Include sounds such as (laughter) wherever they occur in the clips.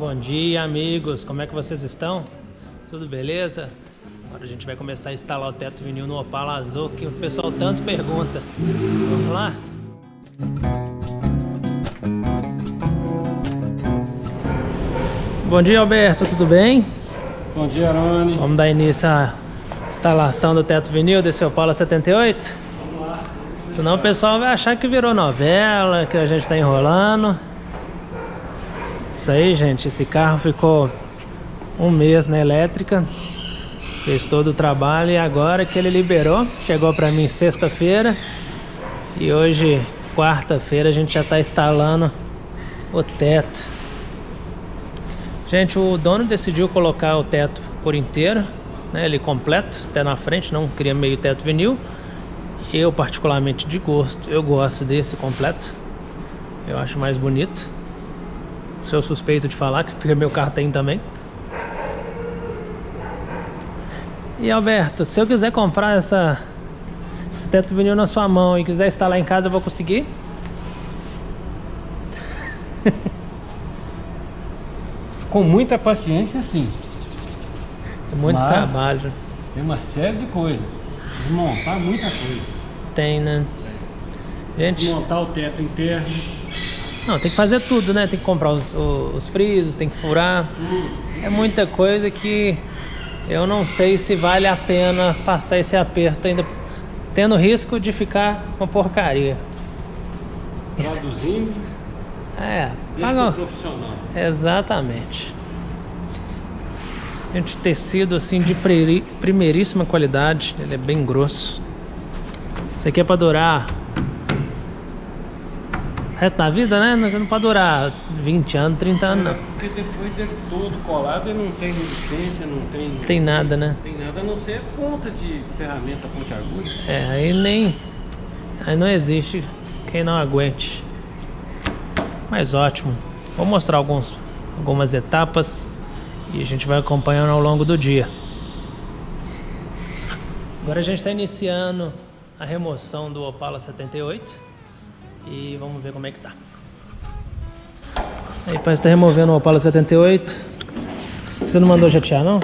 Bom dia, amigos. Como é que vocês estão? Tudo beleza? Agora a gente vai começar a instalar o teto vinil no Opala Azul que o pessoal tanto pergunta. Vamos lá? Bom dia, Alberto. Tudo bem? Bom dia, Arone. Vamos dar início à instalação do teto vinil desse Opala 78? Vamos lá. Senão o pessoal vai achar que virou novela, que a gente está enrolando. Isso aí, gente. Esse carro ficou um mês na elétrica. Fez todo o trabalho e agora que ele liberou, chegou para mim sexta-feira. E hoje, quarta-feira, a gente já está instalando o teto. Gente, o dono decidiu colocar o teto por inteiro, né, ele completo, até na frente, não queria meio teto vinil. Eu, particularmente de gosto, eu gosto desse completo. Eu acho mais bonito. Sou suspeito de falar, porque meu carro tem também. E Alberto, se eu quiser comprar essa, esse teto vinil na sua mão e quiser instalar em casa, eu vou conseguir? (laughs) Com muita paciência, sim. É muito Mas- trabalho. Tem uma série de coisas. Desmontar muita coisa. Tem, né? Gente, Desmontar o teto interno. Não, tem que fazer tudo, né? Tem que comprar os, os, os frisos, tem que furar. É muita coisa que eu não sei se vale a pena passar esse aperto ainda tendo risco de ficar uma porcaria. Traduzindo, É, paga, pro profissional. Exatamente. Gente, tecido assim de primeiríssima qualidade. Ele é bem grosso. Isso aqui é pra durar resto da vida, né? Não não pode durar 20 anos, 30 anos, É, não. porque depois dele todo colado, ele não tem resistência, não tem. Tem nada, né? Tem nada a não ser ponta de ferramenta ponte aguda. É, aí nem. Aí não existe quem não aguente. Mas ótimo. Vou mostrar alguns, algumas etapas e a gente vai acompanhando ao longo do dia. Agora a gente está iniciando a remoção do Opala 78 e vamos ver como é que tá. Aí parece que tá removendo o Opala 78. Você não mandou jatear não?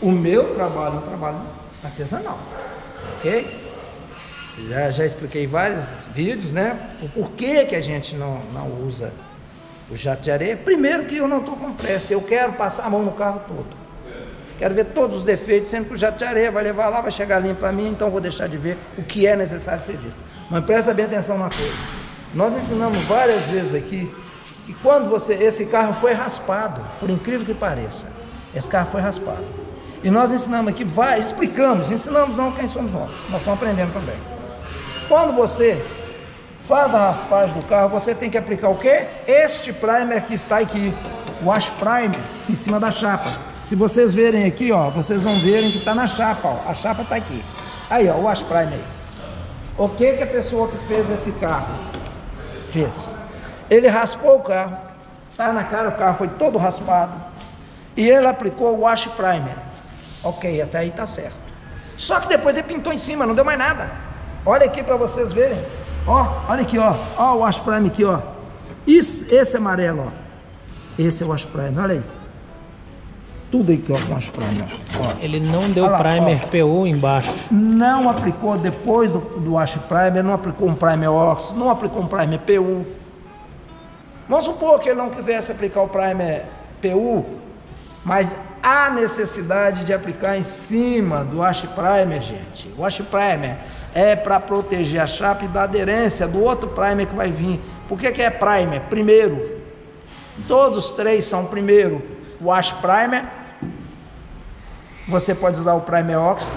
O meu trabalho é um trabalho artesanal, ok? Já, já expliquei vários vídeos, né? O porquê que a gente não, não usa o jato de areia. Primeiro que eu não estou com pressa, eu quero passar a mão no carro todo. Quero ver todos os defeitos, sendo que o jato de areia vai levar lá, vai chegar limpo para mim, então vou deixar de ver o que é necessário ser visto. Mas presta bem atenção numa coisa. Nós ensinamos várias vezes aqui que quando você. Esse carro foi raspado, por incrível que pareça. Esse carro foi raspado. E nós ensinamos aqui, vai, explicamos, ensinamos não quem somos nós. Nós estamos aprendendo também. Quando você faz a raspagem do carro, você tem que aplicar o quê? Este primer que está aqui, o wash primer, em cima da chapa. Se vocês verem aqui, ó, vocês vão verem que está na chapa, ó. A chapa está aqui. Aí, ó, o wash primer. aí. O que que a pessoa que fez esse carro fez? Ele raspou o carro, tá na cara, o carro foi todo raspado, e ele aplicou o wash primer. Ok, até aí tá certo. Só que depois ele pintou em cima, não deu mais nada. Olha aqui para vocês verem. Ó, olha aqui, ó. Ó o wash primer aqui, ó. Isso, esse amarelo, ó. Esse é o wash primer, olha aí. Tudo aqui, ó, com wash primer. Ó. Ele não deu lá, primer PU embaixo. Não aplicou depois do, do wash primer, não aplicou um primer ox, não aplicou um primer PU. Vamos supor que ele não quisesse aplicar o primer PU, mas há necessidade de aplicar em cima do wash primer, gente. O wash primer é para proteger a chapa da aderência do outro primer que vai vir. Por que, que é primer? Primeiro. Todos os três são primeiro. Wash primer. Você pode usar o primer óxido.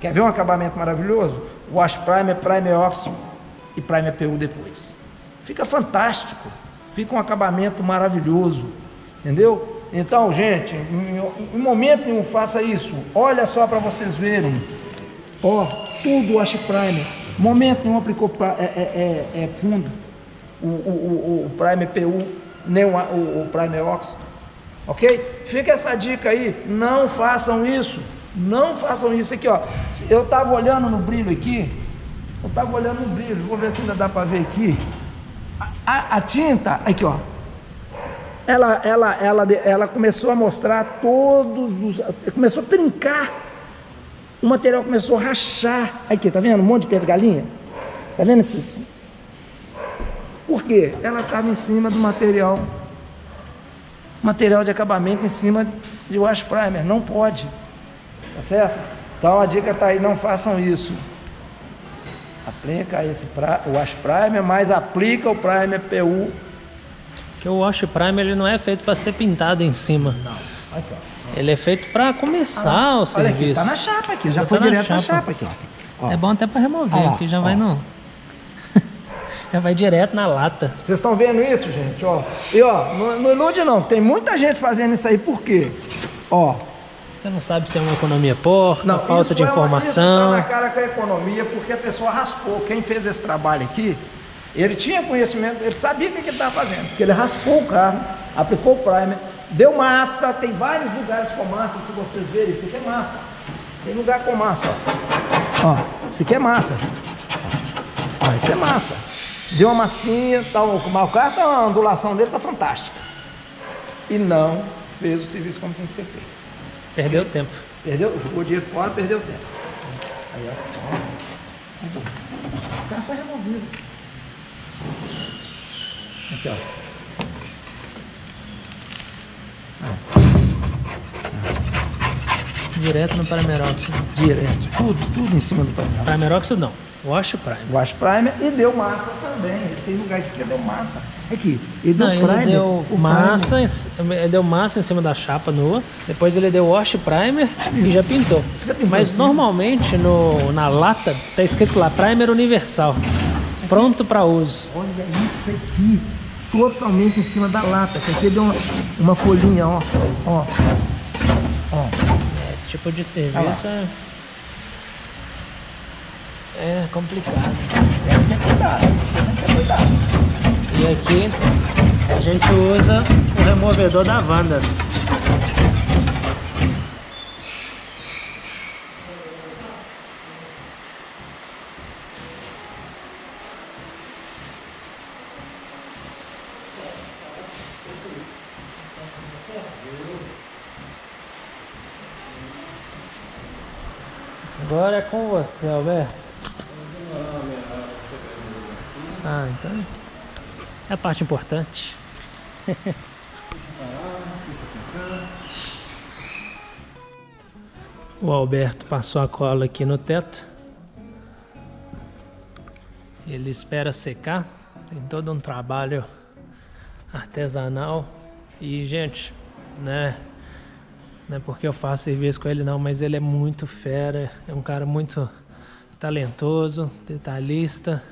Quer ver um acabamento maravilhoso? Wash primer, primer óxido e primer PU depois. Fica fantástico. Fica um acabamento maravilhoso. Entendeu? Então, gente, em, em momento nenhum faça isso. Olha só para vocês verem. Ó, tudo wash primer. Momento nenhum aplicou é, é- é- é fundo. O, o, o, o primer PU, nem o, o, o primer óxido. Ok? Fica essa dica aí. Não façam isso. Não façam isso aqui, ó. Eu estava olhando no brilho aqui. Eu estava olhando no brilho. Vou ver se ainda dá para ver aqui. A, a tinta, aqui ó, ela, ela, ela, ela começou a mostrar todos os. Começou a trincar. O material começou a rachar. Aqui, tá vendo? Um monte de de galinha. Tá vendo esses? Por quê? Ela estava em cima do material. Material de acabamento em cima de wash primer. Não pode. Tá certo? Então a dica tá aí, não façam isso. Aplica esse pra, o wash primer, mas aplica o primer PU. Que o wash primer ele não é feito para ser pintado em cima. Não. Aqui, ó. Ele é feito para começar ah, o olha serviço. Aqui, tá na chapa aqui, já Já foi tá na direto na chapa. chapa aqui, ó. Ó. É bom até para remover, Ah aqui já ó. vai no. Vai direto na lata. Vocês estão vendo isso, gente? Ó. E ó, não, não ilude não. Tem muita gente fazendo isso aí, por quê? Ó. Você não sabe se é uma economia porca, Não, falta de é uma- informação. isso tá na cara com a economia, porque a pessoa raspou. Quem fez esse trabalho aqui, ele tinha conhecimento, ele sabia o que que ele estava fazendo. Porque ele raspou o carro, aplicou o primer, deu massa, tem vários lugares com massa, se vocês verem, isso aqui é massa. Tem lugar com massa, ó. Ó, isso aqui é massa. Ó, isso é massa. Deu uma massinha, tá, o o carro, tá, a ondulação dele tá fantástica. E não fez o serviço como tem que ser feito. Perdeu tempo. Perdeu? Jogou dinheiro fora, perdeu tempo. Aí, ó. O cara foi removido. Aqui, ó. Direto no Primerox. Direto. Tudo, tudo em cima do painel. Primerox não. Wash Primer. Wash primer e deu massa também. Ele tem lugar aqui que deu massa. Aqui, ele deu Não, ele primer. deu massa, em- ele deu massa em cima da chapa nua, depois ele deu wash primer e já pintou. Já pintou Mas assim. normalmente no, na lata tá escrito lá primer universal, pronto para uso. Olha isso aqui. Totalmente em cima da lata. Aqui deu uma, uma folhinha, ó. Ó. Ó. Esse tipo de serviço é, é complicado. Tem que ter cuidado. Tem que ter cuidado. E aqui a gente usa o removedor da Wanda. Agora é com você, Alberto. Ah, então é a parte importante. (laughs) o Alberto passou a cola aqui no teto. Ele espera secar. Tem todo um trabalho artesanal. E, gente, né? Não é porque eu faço serviço com ele, não, mas ele é muito fera. É um cara muito talentoso, detalhista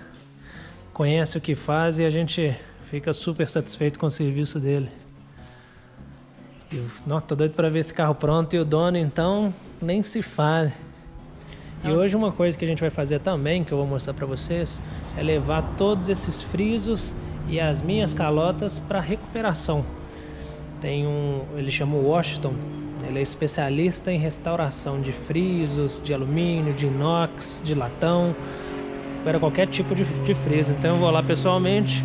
conhece o que faz e a gente fica super satisfeito com o serviço dele. Eu- não, tô doido para ver esse carro pronto e o dono então nem se fale. E hoje uma coisa que a gente vai fazer também, que eu vou mostrar para vocês, é levar todos esses frisos e as minhas calotas para recuperação. Tem um, ele chama o Washington, ele é especialista em restauração de frisos, de alumínio, de inox, de latão, para qualquer tipo de, de friso. Então eu vou lá pessoalmente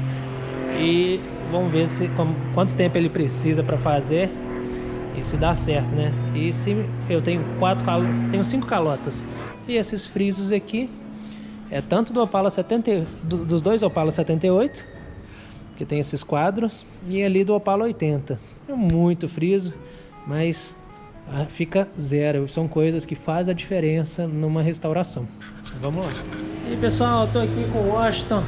e vamos ver se como- quanto tempo ele precisa para fazer e se dá certo, né? E se eu tenho quatro calotas, tenho cinco calotas e esses frisos aqui é tanto do Opala 70, e- do- dos dois Opala 78 que tem esses quadros e ali do Opala 80. É muito friso, mas ah, fica zero. São coisas que fazem a diferença numa restauração. Vamos lá. E aí, pessoal, eu tô aqui com o Washington.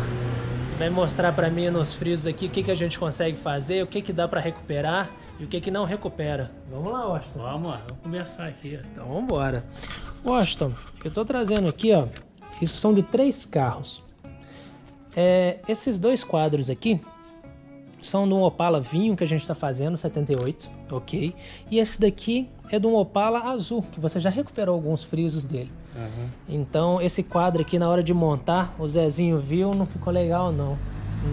Vai mostrar para mim nos frisos aqui o que, que a gente consegue fazer, o que, que dá para recuperar e o que, que não recupera. Vamos lá, Washington. Vamos lá, vamos começar aqui. Então vamos embora. Washington, eu tô trazendo aqui, ó. Isso são de três carros. É, esses dois quadros aqui são de um Opala vinho que a gente está fazendo, 78, ok? E esse daqui é de um Opala azul, que você já recuperou alguns frisos dele. Aham. Então, esse quadro aqui, na hora de montar, o Zezinho viu, não ficou legal não.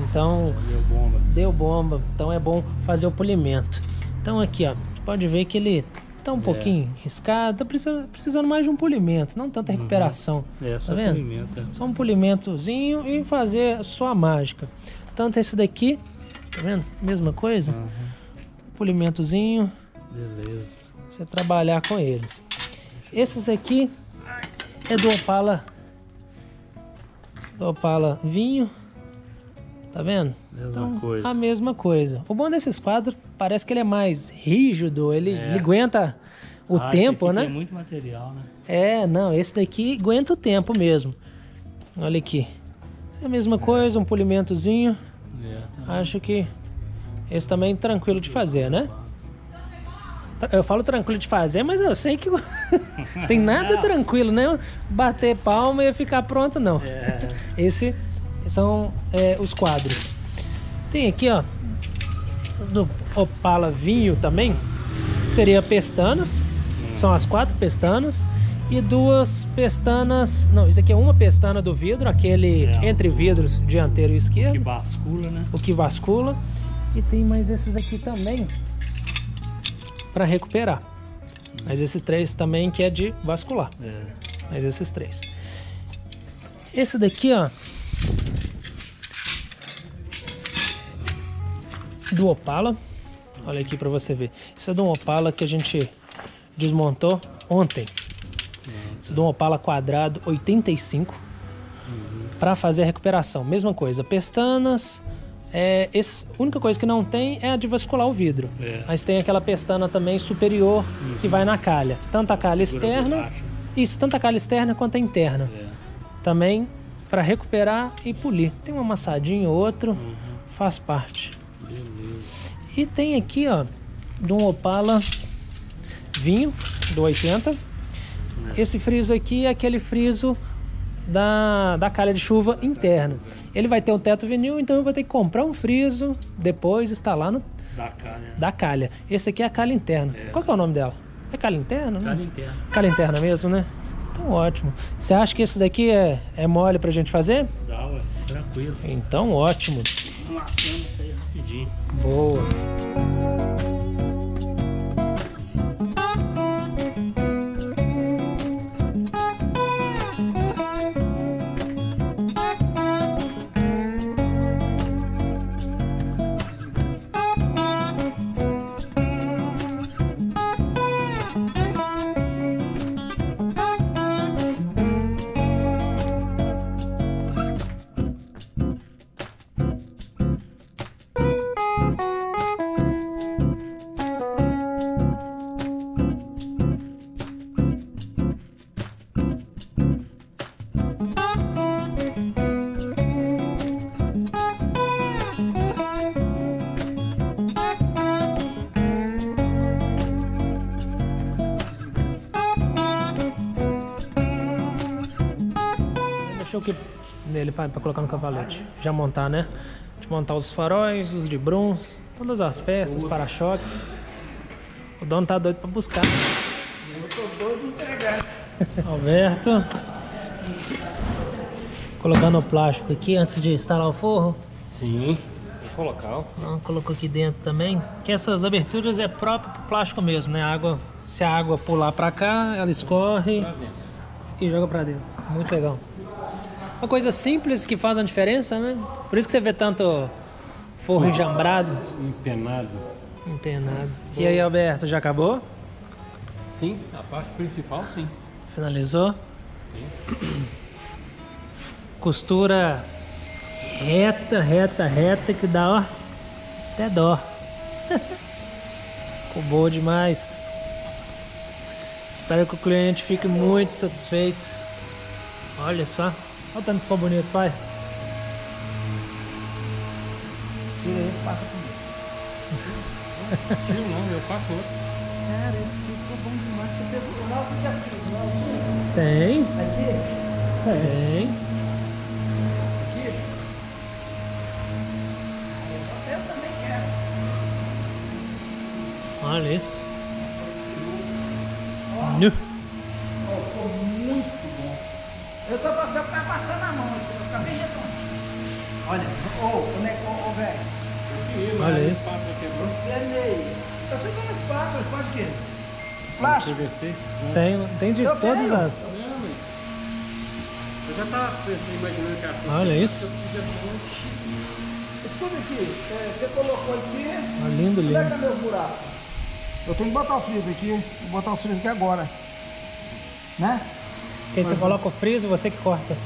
Então, Deu bomba. deu bomba, então é bom fazer o polimento. Então aqui, ó, pode ver que ele tá um pouquinho riscado, tá precisando, precisando mais de um polimento, não tanta recuperação. É, tá só vendo? polimento, é. Só um polimentozinho e fazer a sua mágica. Tanto esse daqui, tá vendo? Mesma coisa. Polimentozinho, Beleza. você trabalhar com eles. Esses aqui é do Opala. Do Opala vinho. Tá vendo? Mesma coisa. A mesma coisa. O bom desses quadros parece que ele é mais rígido, ele, É. ele aguenta o Ah, tempo, né? Tem muito material, né? É, não, esse daqui aguenta o tempo mesmo. Olha aqui. É a mesma coisa, um polimentozinho. Acho que esse também é tranquilo de fazer, né? Eu falo tranquilo de fazer, mas eu sei que (laughs) tem nada Não. tranquilo, né? Bater palma e ficar pronto, não. É. (laughs) Esse são é, os quadros. Tem aqui, ó, do Opala vinho também. Seria pestanas. São as quatro pestanas. E duas pestanas. Não, isso aqui é uma pestana do vidro, aquele É, entre vidros dianteiro e esquerdo Que bascula, né? o que bascula. E tem mais esses aqui também para recuperar. Mas esses três também que é de vascular. É. Mas esses três. Esse daqui, ó. Do Opala. Olha aqui para você ver. Isso é um Opala que a gente desmontou ontem. Isso é de um Opala quadrado 85 para fazer a recuperação. Mesma coisa, pestanas. É, esse, a única coisa que não tem é a de vascular o vidro. É. Mas tem aquela pestana também superior que vai na calha. Tanto a calha Segura externa. Isso, tanto a calha externa quanto a interna. É. Também para recuperar e polir. Tem um amassadinho ou outro, faz parte. Beleza. E tem aqui, ó, de um Opala vinho do 80. Esse friso aqui é aquele friso da, da calha de chuva interna. Ele vai ter o teto vinil, então eu vou ter que comprar um friso, depois instalar no Da calha. da calha. Esse aqui é a calha interna. Qual que é o nome dela? É calha interna? né? Calha interna. Calha interna mesmo, né? Então ótimo. Você acha que esse daqui é, é mole pra gente fazer? Dá, ué. Tranquilo. Então ótimo. Matando isso aí rapidinho. Boa. Pra, pra colocar no cavalete. Já montar, né? De montar os faróis, os de bronze, todas as peças, para-choque. O dono tá doido pra buscar. Eu tô doido de entregar. Alberto. Colocando o plástico aqui antes de instalar o forro. Sim. Vou colocar. Ah, colocou aqui dentro também. Que essas aberturas é próprio pro plástico mesmo, né? A água, se a água pular pra cá, ela escorre e joga pra dentro. Muito legal. Uma coisa simples que faz uma diferença, né? Por isso que você vê tanto forro enjambrado, Empenado. empenado. E aí, Alberto, já acabou? Sim, a parte principal sim. Finalizou? Costura reta, reta, reta que dá, ó, até dó. (laughs) Ficou boa demais. Espero que o cliente fique muito satisfeito. Olha só. Olha o tanto que ficou bonito, pai. Tira esse, passa comigo. Tio não, eu faço outro. Cara, esse aqui ficou bom demais. Você fez o nosso já fez, não? Tem, Aqui? tem. Aqui? Eu também quero. Olha isso. Ó, ficou muito bom. Eu só passei pra passar na mão de Olha, ô, ô, né, ô, velho, Olha isso. você é mês. Eu sei como espátula, você pode o quê? Plástico? PVC. Tem, tem de Eu todas tenho. as. Eu já tava pensando, imaginando que a Olha isso. Esse escuta aqui, é, você colocou aqui. Ah, lindo, Onde é que lindo. tá meus buracos? Eu tenho que botar o freezer aqui. Vou botar o freezer aqui agora. Né? Porque você coloca o friso, você que corta.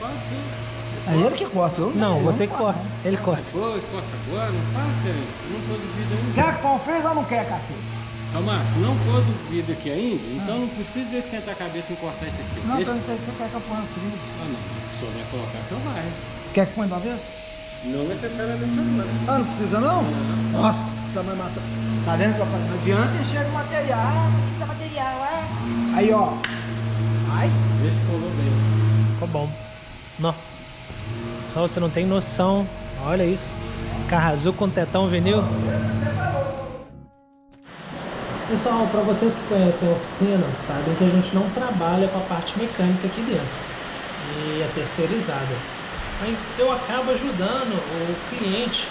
Pode ser. É ele que corta, eu Não, eu você que corta. Ele corta. Depois, corta agora, não diferença. Não o vidro ainda. Quer com freezer ou não quer, cacete? Calma, se não pôs o vidro aqui ainda, então não precisa esquentar a cabeça em cortar isso aqui. Não, Deixa... perguntei se você quer que eu ponha freezer. Ah, não. Se souber colocar, você vai. Você quer que ponha de uma vez? Não necessariamente agora. Ah, não precisa não? Nossa, mas mata. Tá vendo que eu falei? Não adianta encher o material. Ah, não precisa material, é. Aí, ó. Ai. Vê se colou bem. Ficou bom. Não. Só você não tem noção. Olha isso. Carro azul com tetão vinil. Pessoal, para vocês que conhecem a oficina, sabem que a gente não trabalha com a parte mecânica aqui dentro. E é terceirizada. Mas eu acabo ajudando o cliente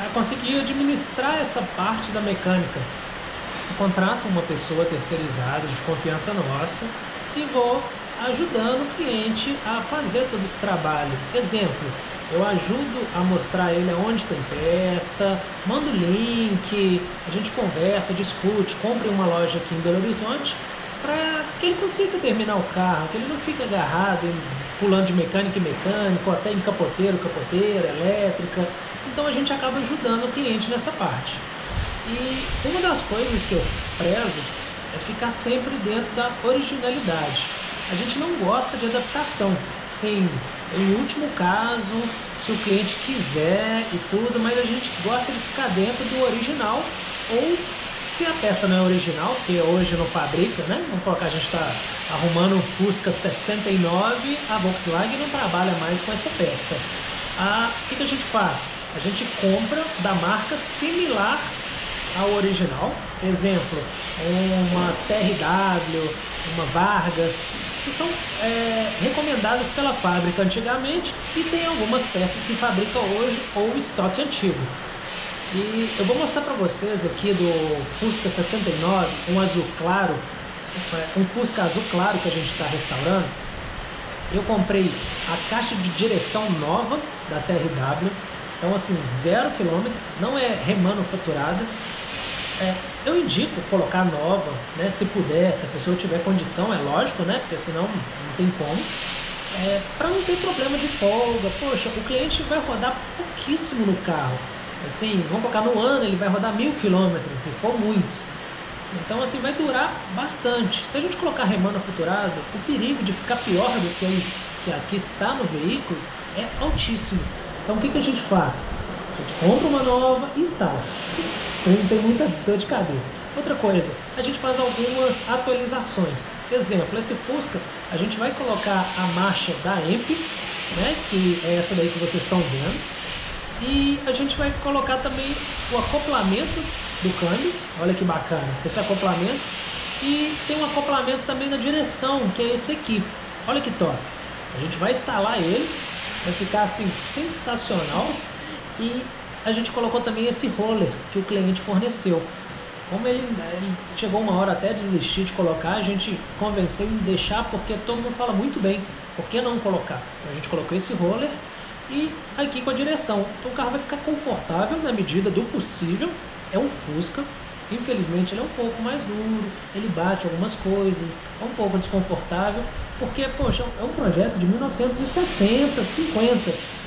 a conseguir administrar essa parte da mecânica. Eu contrato uma pessoa terceirizada de confiança nossa e vou ajudando o cliente a fazer todo esse trabalho. Exemplo, eu ajudo a mostrar ele aonde tem peça, mando link, a gente conversa, discute, compre uma loja aqui em Belo Horizonte para que ele consiga terminar o carro, que ele não fique agarrado, pulando de mecânico em mecânico, até em capoteiro, capoteira, elétrica. Então a gente acaba ajudando o cliente nessa parte. E uma das coisas que eu prezo é ficar sempre dentro da originalidade. A gente não gosta de adaptação. Sim, em último caso, se o cliente quiser e tudo, mas a gente gosta de ficar dentro do original ou se a peça não é original, porque hoje não fabrica, né? Vamos colocar, a gente está arrumando um Fusca 69, a Volkswagen não trabalha mais com essa peça. Ah, o que, que a gente faz? A gente compra da marca similar ao original. Exemplo, uma TRW, uma Vargas, que são é, recomendadas pela fábrica antigamente e tem algumas peças que fabrica hoje ou estoque antigo. E eu vou mostrar para vocês aqui do Fusca 69, um azul claro, um Fusca azul claro que a gente está restaurando. Eu comprei a caixa de direção nova da TRW, então assim, zero quilômetro, não é remanufaturada. É, eu indico colocar nova, né, se puder, se a pessoa tiver condição, é lógico, né, porque senão não tem como. É, para não ter problema de folga, poxa, o cliente vai rodar pouquíssimo no carro. Assim, vamos colocar no ano, ele vai rodar mil quilômetros, se for muito. Então, assim, vai durar bastante. Se a gente colocar remanufaturado, o perigo de ficar pior do que, isso, que aqui está no veículo é altíssimo. Então, o que, que a gente faz? A gente compra uma nova e instala. Não tem muita dor de cabeça. Outra coisa, a gente faz algumas atualizações. Exemplo, esse Fusca, a gente vai colocar a marcha da EMP, né, que é essa daí que vocês estão vendo. E a gente vai colocar também o acoplamento do câmbio, olha que bacana, esse acoplamento. E tem um acoplamento também na direção, que é esse aqui. Olha que top. A gente vai instalar ele, vai ficar assim sensacional. E a gente colocou também esse roller que o cliente forneceu. Como ele, ele chegou uma hora até de desistir de colocar, a gente convenceu em deixar porque todo mundo fala muito bem. Por que não colocar? Então a gente colocou esse roller e aqui com a direção. Então o carro vai ficar confortável na medida do possível. É um Fusca. Infelizmente ele é um pouco mais duro, ele bate algumas coisas, é um pouco desconfortável, porque, poxa, é um projeto de 1960, 50.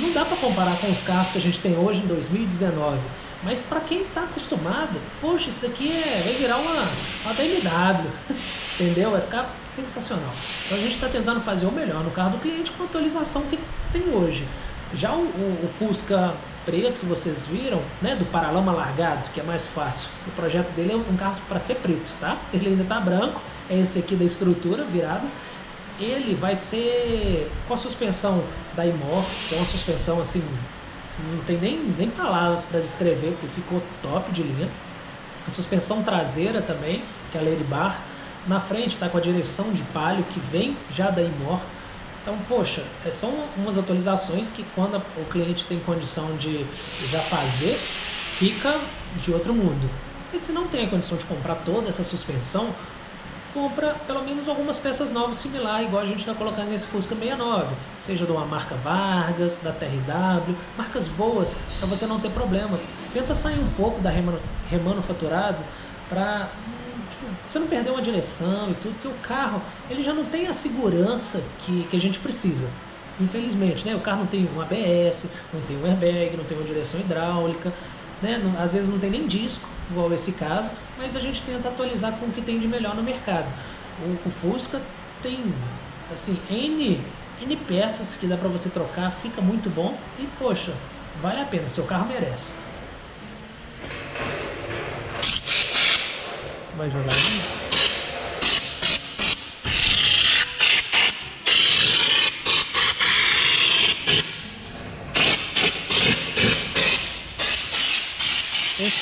Não, dá para comparar com os carros que a gente tem hoje em 2019. Mas para quem está acostumado, poxa, isso aqui é, vai virar uma, uma BMW, (laughs) entendeu? Vai ficar sensacional. Então a gente está tentando fazer o melhor no carro do cliente com a atualização que tem hoje. Já o, o, o Fusca preto que vocês viram, né, do paralama largado, que é mais fácil. O projeto dele é um carro para ser preto, tá? Ele ainda tá branco, é esse aqui da estrutura virado. Ele vai ser com a suspensão da Imor, que é uma suspensão assim, não tem nem, nem palavras para descrever, porque ficou top de linha. A suspensão traseira também, que é a Lady Bar. Na frente está com a direção de palio que vem já da Imor. Então, poxa, é, são umas atualizações que quando o cliente tem condição de já fazer, fica de outro mundo. E se não tem a condição de comprar toda essa suspensão, compra pelo menos algumas peças novas similar, igual a gente está colocando nesse Fusca 69, seja de uma marca Vargas, da TRW, marcas boas, para você não ter problema. Tenta sair um pouco da remanufaturado para você não perder uma direção e tudo, porque o carro ele já não tem a segurança que, que a gente precisa. Infelizmente, né? O carro não tem um ABS, não tem um airbag, não tem uma direção hidráulica, né? às vezes não tem nem disco, igual esse caso, mas a gente tenta atualizar com o que tem de melhor no mercado. O, o Fusca tem assim N, N peças que dá para você trocar, fica muito bom e poxa, vale a pena, seu carro merece. Vai jogar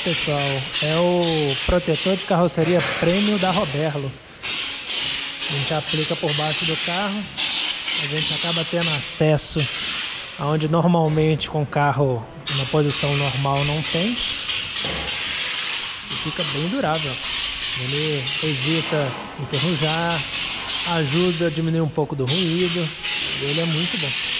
pessoal, é o protetor de carroceria prêmio da Roberlo. A gente aplica por baixo do carro, a gente acaba tendo acesso aonde normalmente com o carro na posição normal não tem. E fica bem durável. Ele evita enferrujar, ajuda a diminuir um pouco do ruído. Ele é muito bom.